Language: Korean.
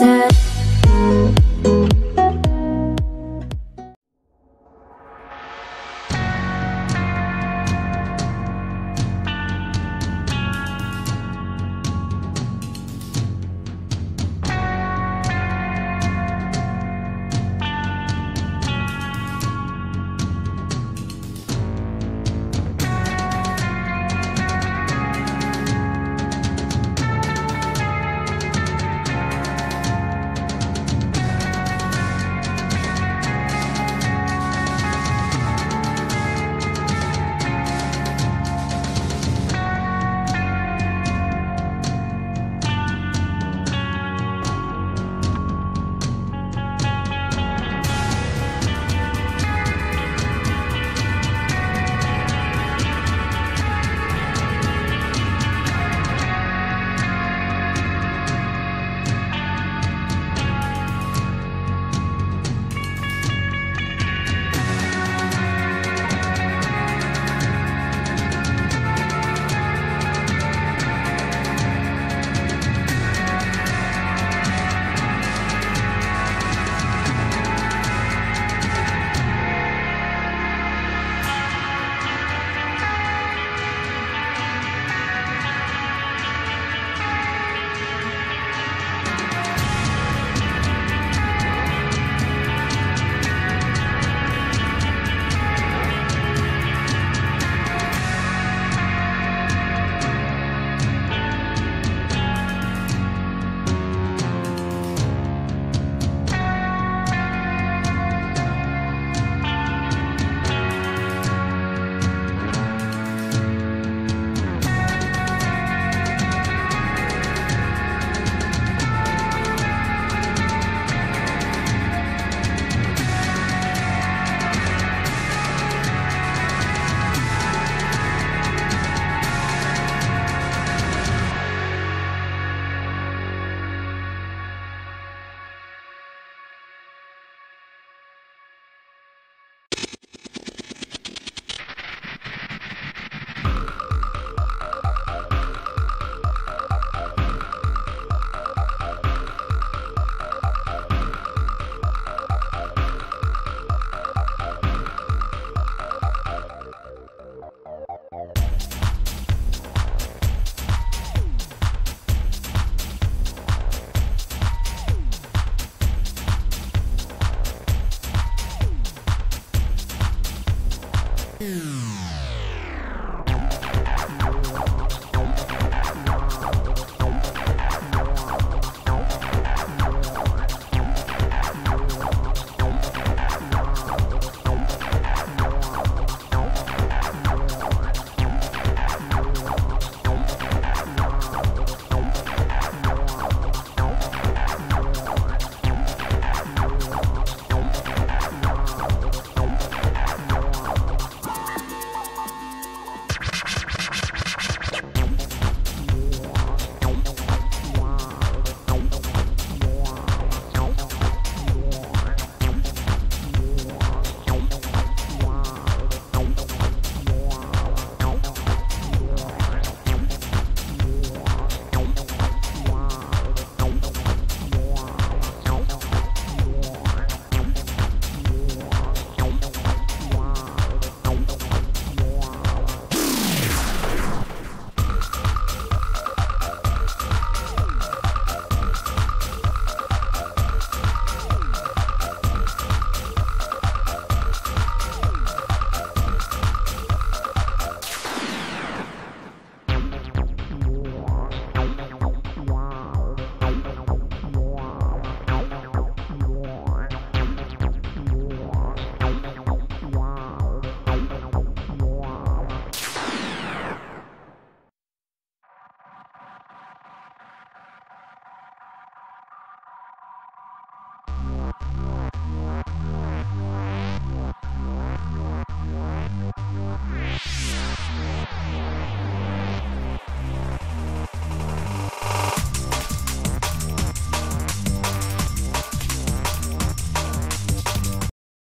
said Thank you.